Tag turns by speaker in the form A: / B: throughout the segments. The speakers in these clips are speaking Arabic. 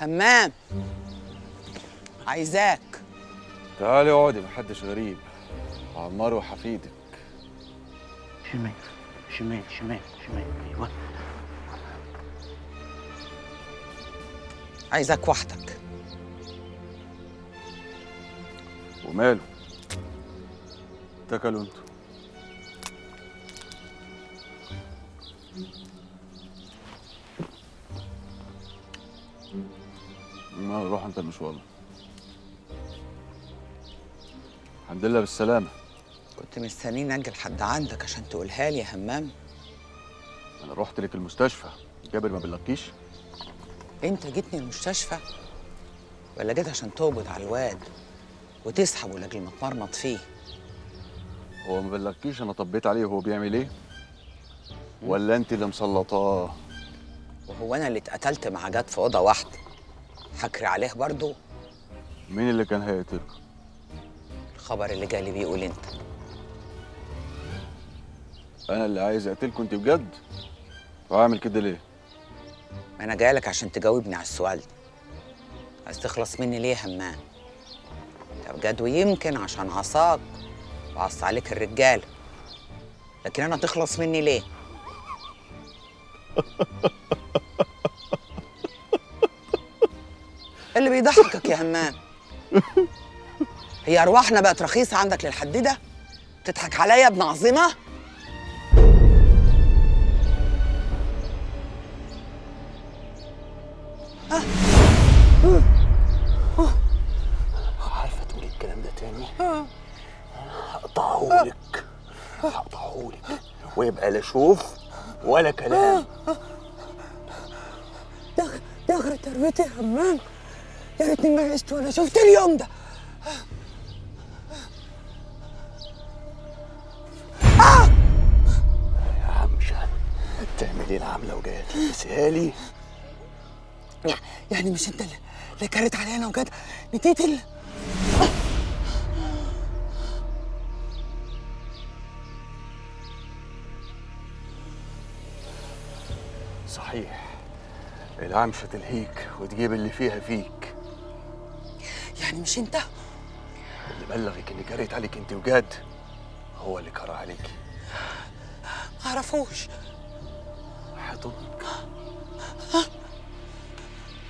A: همام عايزاك.
B: تعالي اقعدي محدش غريب. عمار وحفيدك.
C: شمال شمال شمال شمال. أيوه.
A: عايزاك وحدك.
B: وماله؟ اتكلوا أنتوا. ما روح انت المشوار الحمد لله بالسلامة.
A: كنت مستنيني أجي لحد عندك عشان تقولها لي يا همام.
B: أنا رحت لك المستشفى. جابر ما بلغكيش
A: أنت جيتني المستشفى؟ ولا جيت عشان تقبض على الواد وتسحبه لاجل ما تمرمط فيه؟
B: هو ما بلغكيش أنا طبيت عليه وهو بيعمل إيه؟ ولا أنت اللي مسلطاه؟
A: وهو أنا اللي اتقتلت مع جاد في أوضة واحدة. حكري عليه برضو
B: مين اللي كان هيقتلك
A: الخبر اللي جالي بيقول انت.
B: أنا اللي عايز اقتلكوا أنت بجد؟ وعامل كده ليه؟
A: أنا جايلك عشان تجاوبني على السؤال ده. عايز تخلص مني ليه يا همام؟ ده بجد ويمكن عشان عصاك. وعص عليك الرجاله لكن أنا تخلص مني ليه؟ اللي بيضحكك يا همام هي أرواحنا بقت رخيصة عندك للحد ده تضحك عليا يا ابن عظيمة؟
C: عارفة تقولي الكلام ده تاني؟ هقطعهولك. هقطعهولك. ويبقى لا شوف ولا كلام.
A: دغري تربيتي يا همام يا ريتني ما عشت ولا شفت اليوم ده.
C: يا عم شان تعملي العملة وجاية؟ تلبسيها لي؟
A: يعني مش انت اللي كرت علينا وجد نتيت ال...
C: صحيح العمشة تلهيك وتجيب اللي فيها فيك.
A: يعني مش انت؟
C: اللي بلغك إني جريت عليك أنت وجاد هو اللي كره عليكي
A: معرفوش
C: وحياة أمك.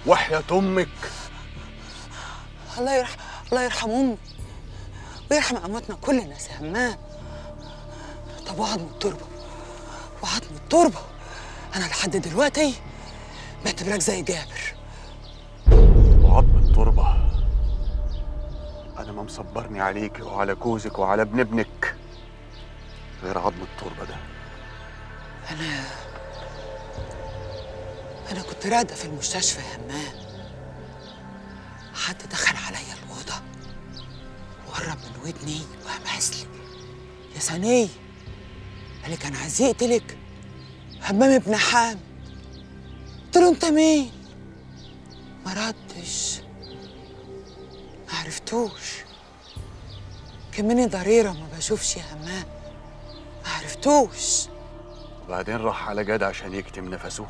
C: وحياة أمك.
A: الله يرحم الله يرحم امي ويرحم أمواتنا كل الناس يا همام طب التربة. وعد من التربة. أنا لحد دلوقتي بعتبرك زي جابر.
C: أنا ما مصبرني عليك وعلى جوزك وعلى ابن ابنك. غير عظم التربة ده.
A: أنا أنا كنت راقدة في المستشفى يا همام. حد دخل عليا الأوضة وقرب من ودني وهمس لي. يا سنيه قال كان عايز يقتلك. همام ابن حام. قلت له أنت مين؟ ما ردش عرفتوش. كمني ضريرة ما بشوفش يا همام. ما عرفتوش.
C: وبعدين راح على جاد عشان يكتم نفسه.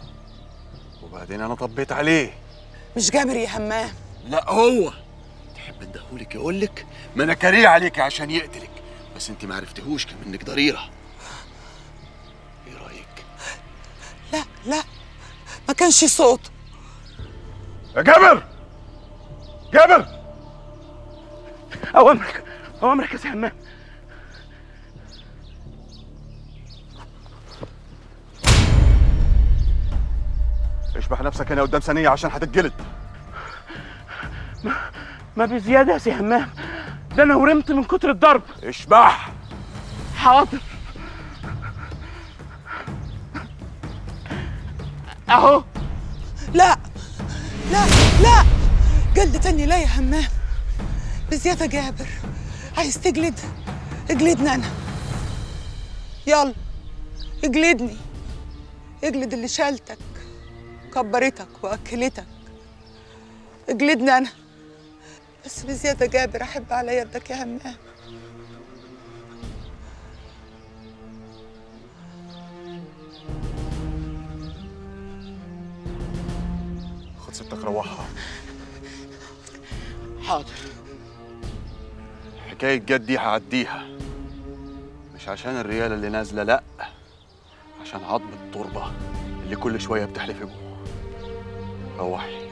C: وبعدين أنا طبيت عليه.
A: مش جابر يا همام.
C: لا هو. تحب ندهولك يقولك ما أنا كاريه عليك عشان يقتلك. بس أنت ما عرفتهوش كمنك ضريرة. إيه رأيك؟
A: لا لا. ما كانش صوت.
C: يا جابر! جابر!
D: أوامرك أوامرك يا سي همام
C: اشبح نفسك هنا قدام ثانية عشان هتتجلد.
D: ما بزيادة يا سي همام ده أنا ورمت من كتر الضرب.
C: اشبح.
D: حاضر. أهو.
A: لا لا لا. جلد تاني لا يا همام بزيادة جابر عايز تجلد اجلدني أنا. يلا. اجلدني اجلد اللي شالتك كبرتك وأكلتك. اجلدني أنا. بس بزيادة جابر أحب على يدك يا همام.
C: خد سبتك روحها.
A: حاضر.
C: حكاية جد دي هعديها. مش عشان الريالة اللي نازلة لأ عشان عظم التربة اللي كل شوية بتحلف ابوه روحي.